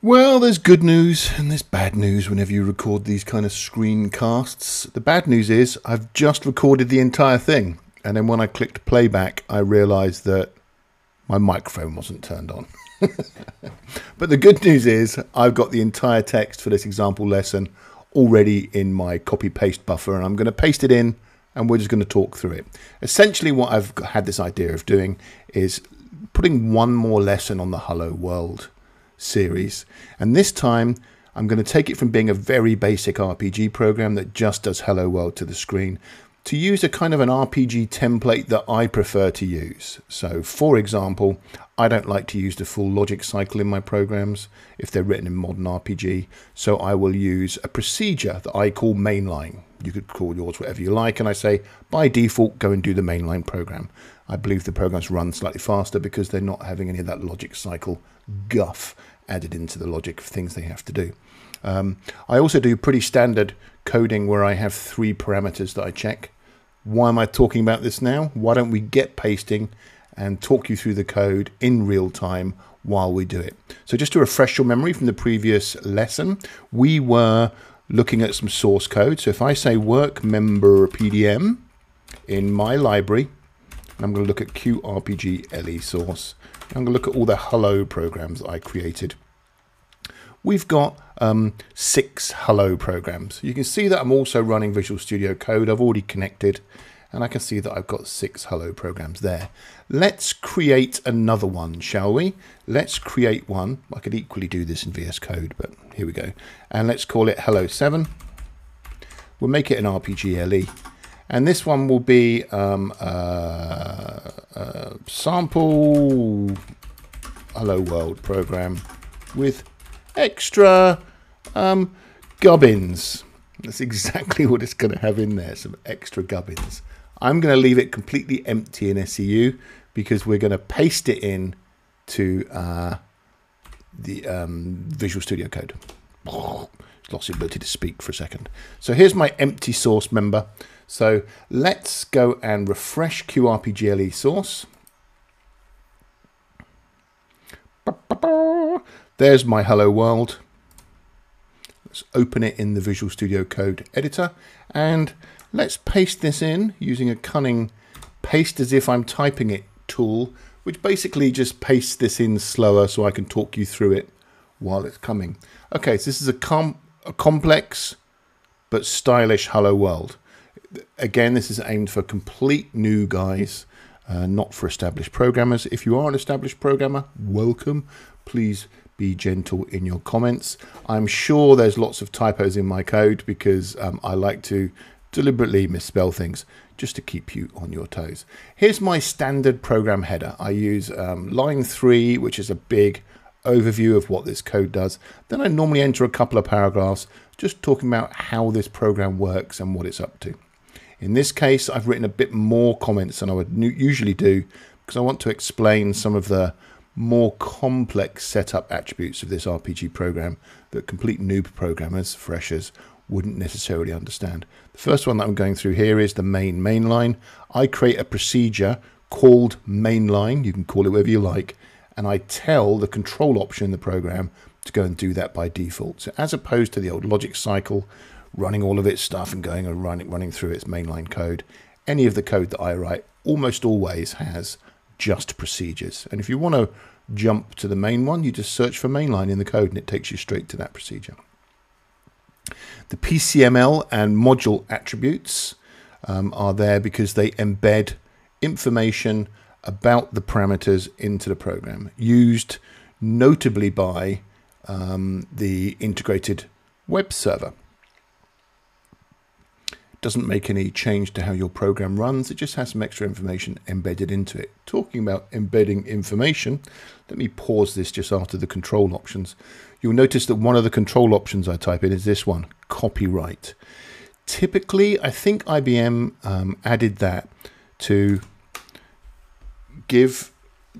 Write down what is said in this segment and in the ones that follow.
Well, there's good news and there's bad news whenever you record these kind of screencasts. The bad news is I've just recorded the entire thing, and then when I clicked playback, I realised that my microphone wasn't turned on. but the good news is I've got the entire text for this example lesson already in my copy paste buffer, and I'm going to paste it in and we're just going to talk through it. Essentially, what I've had this idea of doing is putting one more lesson on the Hello World series. And this time, I'm going to take it from being a very basic RPG program that just does Hello World to the screen to use a kind of an RPG template that I prefer to use. So, for example, I don't like to use the full logic cycle in my programs if they're written in modern RPG. So, I will use a procedure that I call mainline. You could call yours whatever you like. And I say, by default, go and do the mainline program. I believe the programs run slightly faster because they're not having any of that logic cycle guff added into the logic of things they have to do. Um, I also do pretty standard coding where I have three parameters that I check. Why am I talking about this now? Why don't we get pasting and talk you through the code in real time while we do it? So just to refresh your memory from the previous lesson, we were looking at some source code. So if I say work member PDM in my library, and I'm going to look at QRPG LE source. I'm going to look at all the hello programs I created. We've got um, six hello programs. You can see that I'm also running Visual Studio Code. I've already connected and I can see that I've got six hello programs there. Let's create another one, shall we? Let's create one. I could equally do this in VS Code, but here we go. And let's call it Hello 7. We'll make it an RPG LE. And this one will be um, uh, uh, sample Hello World program with extra um, gubbins. That's exactly what it's going to have in there, some extra gubbins. I'm going to leave it completely empty in SEU because we're going to paste it in to uh, the um, Visual Studio Code. Lost the ability to speak for a second. So here's my empty source member. So let's go and refresh QRPGLE source. There's my hello world. Let's open it in the Visual Studio Code editor and let's paste this in using a cunning paste as if I'm typing it tool, which basically just pastes this in slower so I can talk you through it while it's coming. Okay, so this is a, com a complex but stylish hello world again, this is aimed for complete new guys, uh, not for established programmers. If you are an established programmer, welcome. Please be gentle in your comments. I'm sure there's lots of typos in my code because um, I like to deliberately misspell things just to keep you on your toes. Here's my standard program header. I use um, line 3, which is a big overview of what this code does. Then I normally enter a couple of paragraphs just talking about how this program works and what it's up to. In this case, I've written a bit more comments than I would usually do because I want to explain some of the more complex setup attributes of this RPG program that complete noob programmers, freshers, wouldn't necessarily understand. The first one that I'm going through here is the main mainline. I create a procedure called mainline, you can call it whatever you like, and I tell the control option in the program to go and do that by default. So as opposed to the old logic cycle running all of its stuff and going and running, running through its mainline code. Any of the code that I write almost always has just procedures. And if you want to jump to the main one, you just search for mainline in the code and it takes you straight to that procedure. The PCML and module attributes um, are there because they embed information about the parameters into the program, used notably by um, the integrated web server doesn't make any change to how your program runs. It just has some extra information embedded into it. Talking about embedding information, let me pause this just after the control options. You'll notice that one of the control options I type in is this one, copyright. Typically, I think IBM um, added that to give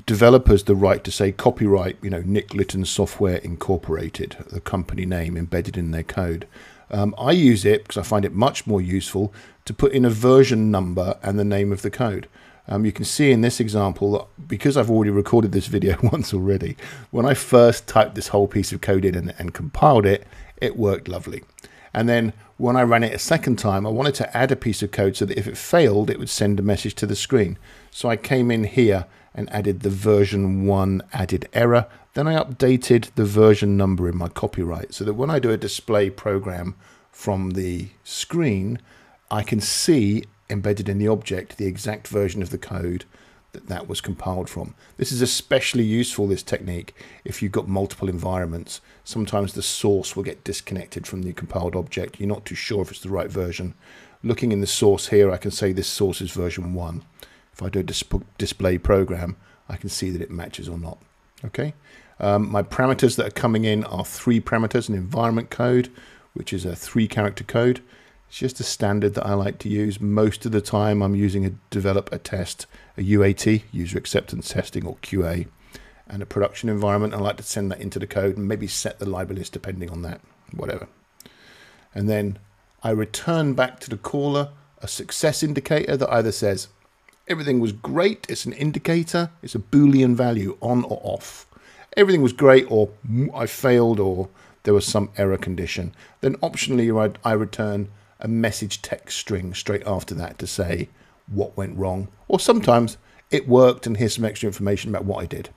developers the right to say copyright, you know, Nick Litten Software Incorporated, the company name embedded in their code. Um, I use it because I find it much more useful to put in a version number and the name of the code. Um, you can see in this example that because I've already recorded this video once already, when I first typed this whole piece of code in and, and compiled it, it worked lovely. And then when I ran it a second time, I wanted to add a piece of code so that if it failed, it would send a message to the screen. So I came in here and added the version 1 added error. Then I updated the version number in my copyright so that when I do a display program from the screen, I can see embedded in the object the exact version of the code that that was compiled from. This is especially useful, this technique, if you've got multiple environments. Sometimes the source will get disconnected from the compiled object. You're not too sure if it's the right version. Looking in the source here, I can say this source is version 1. If I do a dis display program, I can see that it matches or not. Okay. Um, my parameters that are coming in are three parameters, an environment code, which is a three character code. It's just a standard that I like to use. Most of the time I'm using a develop a test, a UAT, user acceptance testing or QA, and a production environment. I like to send that into the code and maybe set the library list depending on that, whatever. And then I return back to the caller a success indicator that either says everything was great, it's an indicator, it's a Boolean value on or off. Everything was great or I failed or there was some error condition. Then optionally I return a message text string straight after that to say what went wrong. Or sometimes it worked and here's some extra information about what I did.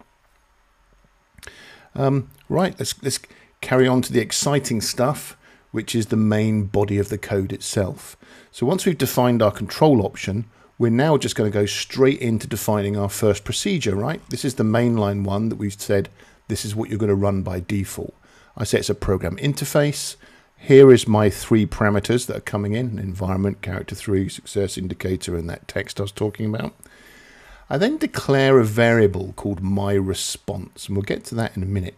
Um, right, let's, let's carry on to the exciting stuff, which is the main body of the code itself. So once we've defined our control option, we're now just going to go straight into defining our first procedure, right? This is the mainline one that we've said this is what you're going to run by default. I say it's a program interface. Here is my three parameters that are coming in, environment, character 3, success indicator, and that text I was talking about. I then declare a variable called my response, and we'll get to that in a minute.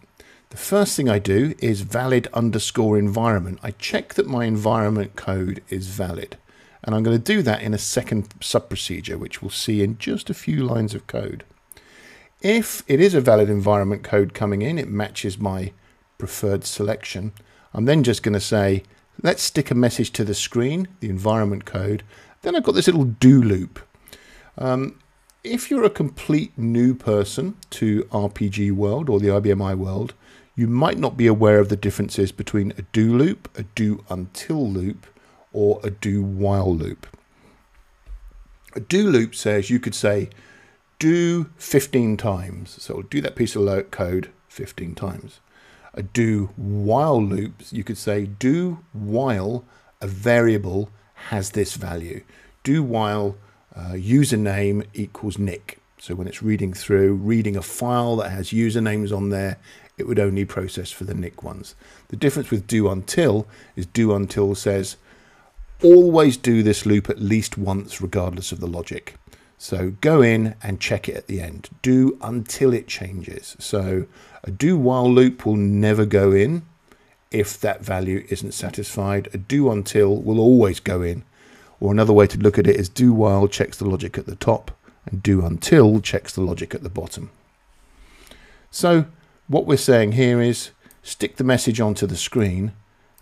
The first thing I do is valid underscore environment. I check that my environment code is valid. And I'm going to do that in a second sub procedure, which we'll see in just a few lines of code. If it is a valid environment code coming in, it matches my preferred selection. I'm then just going to say, let's stick a message to the screen, the environment code. Then I've got this little do loop. Um, if you're a complete new person to RPG world or the IBM I world, you might not be aware of the differences between a do loop, a do until loop, or a do while loop. A do loop says you could say do 15 times. So do that piece of code 15 times a do while loop, you could say do while a variable has this value. Do while uh, username equals nick. So when it's reading through, reading a file that has usernames on there, it would only process for the nick ones. The difference with do until is do until says always do this loop at least once regardless of the logic. So go in and check it at the end. Do until it changes. So a do while loop will never go in if that value isn't satisfied. A do until will always go in. Or another way to look at it is do while checks the logic at the top and do until checks the logic at the bottom. So what we're saying here is stick the message onto the screen.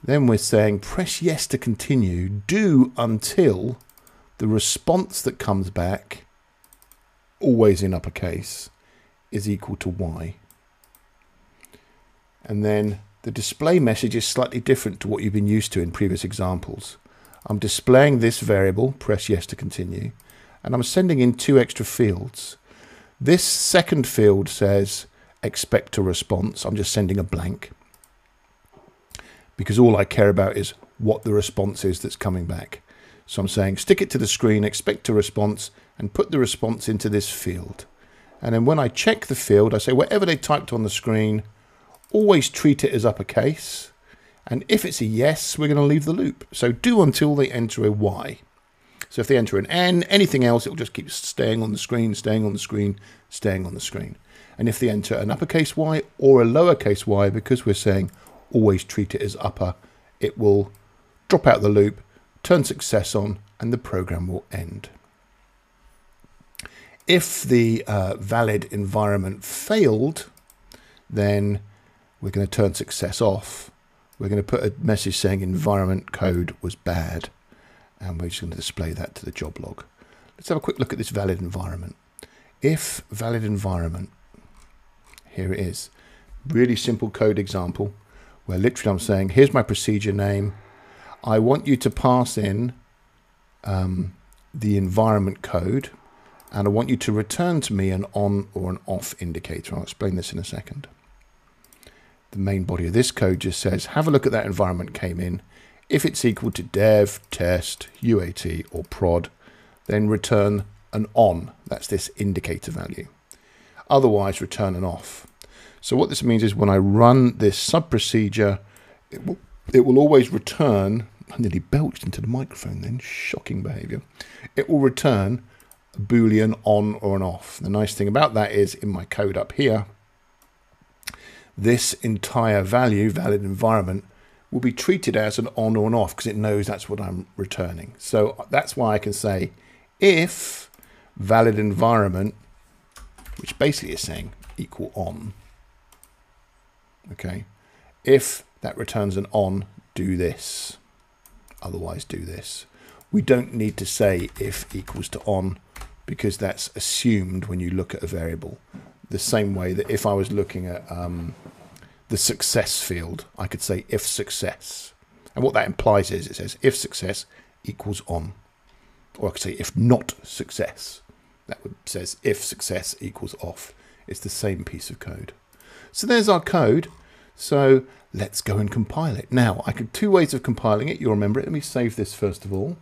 Then we're saying press yes to continue. Do until the response that comes back always in uppercase, is equal to y. And then the display message is slightly different to what you've been used to in previous examples. I'm displaying this variable, press yes to continue, and I'm sending in two extra fields. This second field says expect a response. I'm just sending a blank because all I care about is what the response is that's coming back. So I'm saying stick it to the screen, expect a response, and put the response into this field. And then when I check the field, I say whatever they typed on the screen, always treat it as uppercase. And if it's a yes, we're going to leave the loop. So do until they enter a Y. So if they enter an N, anything else, it'll just keep staying on the screen, staying on the screen, staying on the screen. And if they enter an uppercase Y or a lowercase y, because we're saying always treat it as upper, it will drop out the loop, turn success on, and the program will end. If the uh, valid environment failed, then we're going to turn success off. We're going to put a message saying environment code was bad. And we're just going to display that to the job log. Let's have a quick look at this valid environment. If valid environment, here it is. Really simple code example where literally I'm saying, here's my procedure name. I want you to pass in um, the environment code and I want you to return to me an on or an off indicator. I'll explain this in a second. The main body of this code just says, have a look at that environment came in. If it's equal to dev, test, UAT, or prod, then return an on. That's this indicator value. Otherwise, return an off. So what this means is when I run this sub procedure, it will, it will always return, I nearly belched into the microphone then, shocking behavior. It will return a Boolean on or an off. The nice thing about that is in my code up here, this entire value, valid environment, will be treated as an on or an off because it knows that's what I'm returning. So uh, that's why I can say if valid environment, which basically is saying equal on, okay, if that returns an on, do this. Otherwise, do this. We don't need to say if equals to on because that's assumed when you look at a variable. The same way that if I was looking at um, the success field, I could say if success. And what that implies is it says if success equals on. Or I could say if not success. That says if success equals off. It's the same piece of code. So there's our code. So let's go and compile it. Now, I could two ways of compiling it. You'll remember it. Let me save this first of all.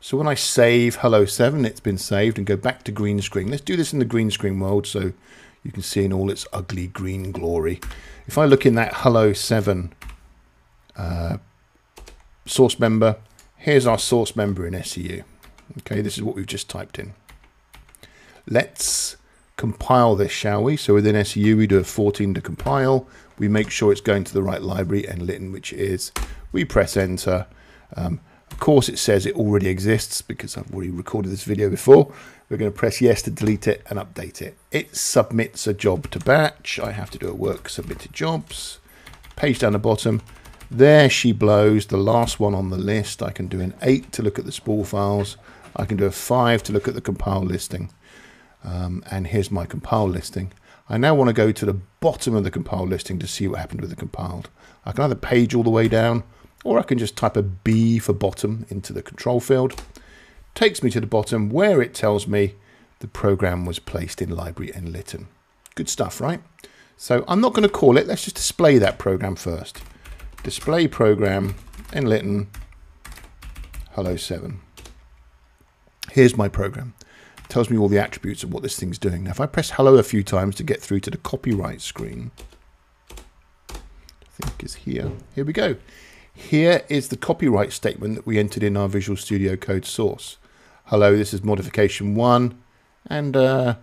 So when I save Hello 7, it's been saved and go back to green screen. Let's do this in the green screen world so you can see in all its ugly green glory. If I look in that Hello 7 uh, source member, here's our source member in SEU. Okay, this is what we've just typed in. Let's compile this, shall we? So within SEU, we do a 14 to compile. We make sure it's going to the right library and Litten, which is, we press enter. Um, of course, it says it already exists because I've already recorded this video before. We're going to press yes to delete it and update it. It submits a job to batch. I have to do a work submitted jobs. Page down the bottom. There she blows, the last one on the list. I can do an 8 to look at the spool files. I can do a 5 to look at the compile listing. Um, and here's my compile listing. I now want to go to the bottom of the compile listing to see what happened with the compiled. I can either page all the way down or I can just type a B for bottom into the control field. Takes me to the bottom where it tells me the program was placed in library and Litten. Good stuff, right? So I'm not going to call it. Let's just display that program first. Display program in Litten hello 7. Here's my program. Tells me all the attributes of what this thing's doing. Now, if I press hello a few times to get through to the copyright screen, I think is here. Here we go. Here is the copyright statement that we entered in our Visual Studio Code source. Hello, this is modification one and uh,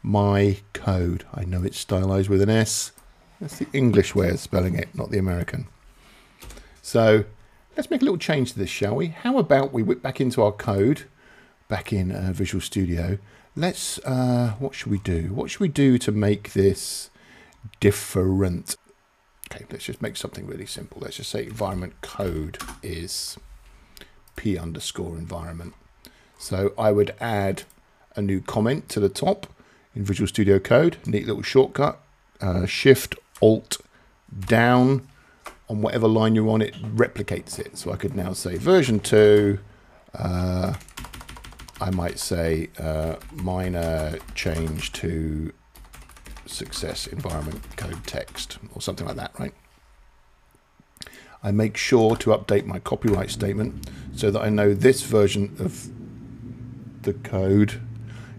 my code. I know it's stylized with an S. That's the English way of spelling it, not the American. So let's make a little change to this, shall we? How about we whip back into our code, back in uh, Visual Studio. Let's, uh, what should we do? What should we do to make this different? Okay, let's just make something really simple. Let's just say environment code is p underscore environment. So I would add a new comment to the top in Visual Studio Code. Neat little shortcut. Uh, Shift Alt down on whatever line you're on, it replicates it. So I could now say version 2. Uh, I might say uh, minor change to success environment code text or something like that, right? I make sure to update my copyright statement so that I know this version of the code.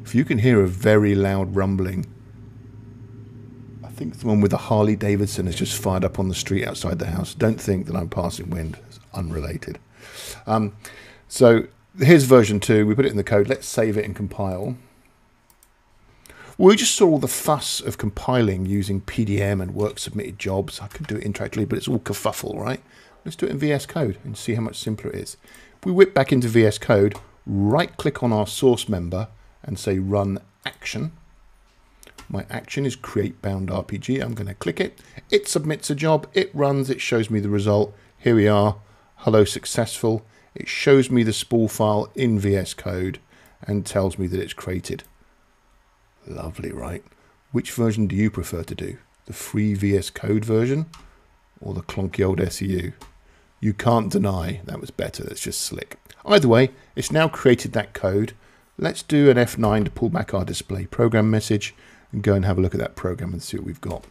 If you can hear a very loud rumbling, I think someone with a Harley Davidson has just fired up on the street outside the house. Don't think that I'm passing wind. It's unrelated. Um, so here's version 2. We put it in the code. Let's save it and compile. We just saw all the fuss of compiling using PDM and work submitted jobs. I could do it interactively, but it's all kerfuffle, right? Let's do it in VS Code and see how much simpler it is. If we whip back into VS Code, right click on our source member and say run action. My action is create bound RPG. I'm going to click it. It submits a job. It runs. It shows me the result. Here we are. Hello successful. It shows me the spool file in VS Code and tells me that it's created. Lovely, right? Which version do you prefer to do? The free VS Code version or the clunky old SEU? You can't deny that was better. That's just slick. Either way, it's now created that code. Let's do an F9 to pull back our display program message and go and have a look at that program and see what we've got.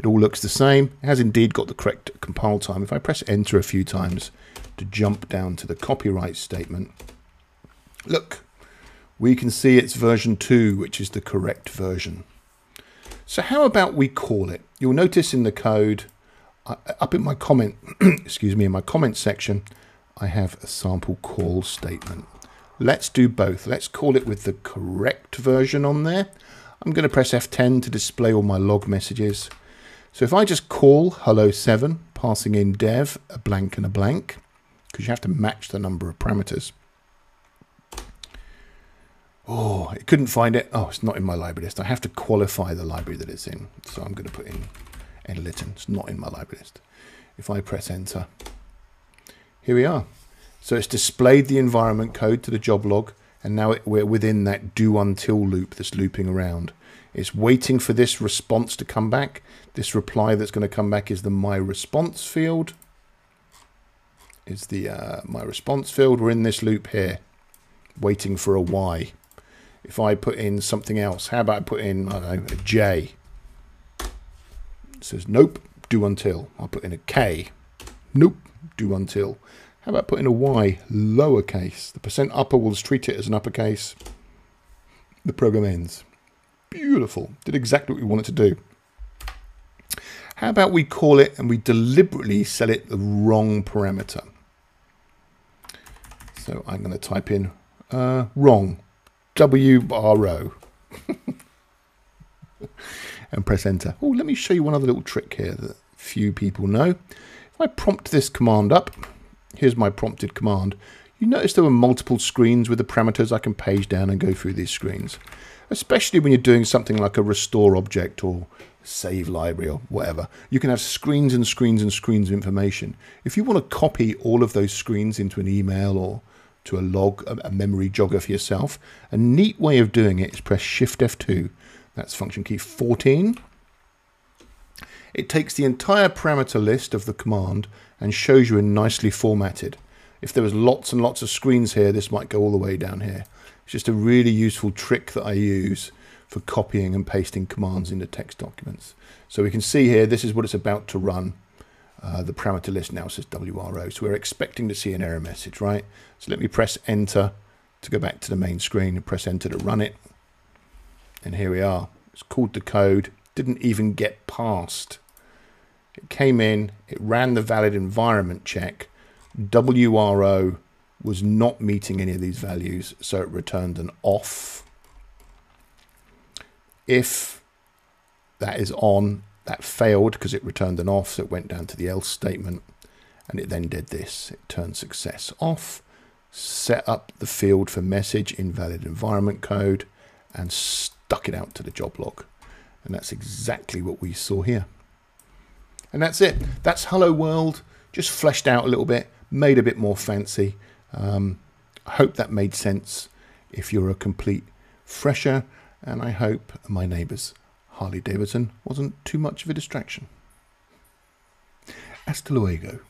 It all looks the same. It has indeed got the correct compile time. If I press enter a few times to jump down to the copyright statement, look, we can see it's version 2, which is the correct version. So how about we call it? You'll notice in the code, uh, up in my comment, excuse me, in my comment section, I have a sample call statement. Let's do both. Let's call it with the correct version on there. I'm going to press F10 to display all my log messages. So if I just call hello7, passing in dev, a blank and a blank, because you have to match the number of parameters. Oh, it couldn't find it. Oh, it's not in my library list. I have to qualify the library that it's in. So I'm going to put in Enliton. It's not in my library list. If I press enter, here we are. So it's displayed the environment code to the job log, and now it, we're within that do until loop that's looping around. It's waiting for this response to come back. This reply that's going to come back is the my response field. Is the uh, my response field. We're in this loop here, waiting for a Y. If I put in something else, how about I put in, I don't know, a J? It says nope, do until. I'll put in a K. Nope, do until. How about putting a Y lowercase? The percent upper will treat it as an uppercase. The program ends. Beautiful. Did exactly what we wanted to do. How about we call it and we deliberately set it the wrong parameter? So I'm going to type in uh, wrong, W-R-O, and press enter. Oh, let me show you one other little trick here that few people know. If I prompt this command up, here's my prompted command. You notice there were multiple screens with the parameters. I can page down and go through these screens, especially when you're doing something like a restore object or save library or whatever. You can have screens and screens and screens of information. If you want to copy all of those screens into an email or to a log, a memory jogger for yourself, a neat way of doing it is press Shift F2. That's function key 14. It takes the entire parameter list of the command and shows you in nicely formatted. If there was lots and lots of screens here, this might go all the way down here. It's just a really useful trick that I use for copying and pasting commands into text documents. So we can see here, this is what it's about to run. Uh, the parameter list now says WRO. So we're expecting to see an error message, right? So let me press enter to go back to the main screen and press enter to run it. And here we are. It's called the code. Didn't even get past it came in, it ran the valid environment check. WRO was not meeting any of these values, so it returned an off. If that is on, that failed because it returned an off, so it went down to the else statement, and it then did this. It turned success off, set up the field for message invalid environment code, and stuck it out to the job log. And that's exactly what we saw here. And that's it. That's Hello World, just fleshed out a little bit, made a bit more fancy. Um, I hope that made sense if you're a complete fresher, and I hope my neighbour's Harley Davidson wasn't too much of a distraction. Hasta luego.